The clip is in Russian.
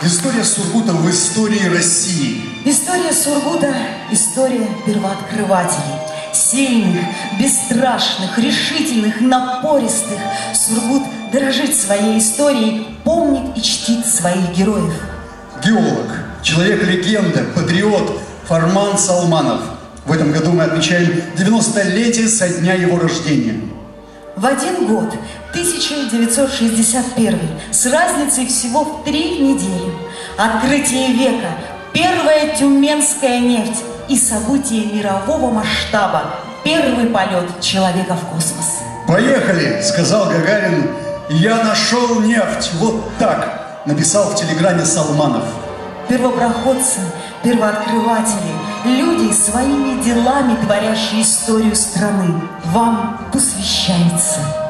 История Сургута в истории России. История Сургута – история первооткрывателей. Сильных, бесстрашных, решительных, напористых. Сургут дорожит своей историей, помнит и чтит своих героев. Геолог, человек-легенда, патриот Фарман Салманов. В этом году мы отмечаем 90-летие со дня его рождения. В один год, 1961, с разницей всего в три недели, открытие века, первая тюменская нефть и событие мирового масштаба, первый полет человека в космос. «Поехали!» – сказал Гагарин. «Я нашел нефть!» Вот так написал в телеграмме Салманов. Первопроходцы, первооткрыватели, люди, своими делами творящие историю страны, вам 下一次。